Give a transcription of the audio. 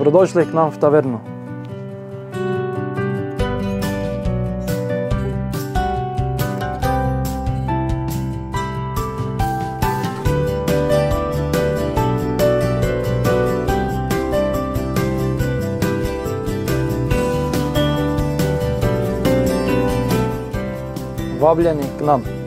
Добродошли к нам в таверну. Вабляни к нам.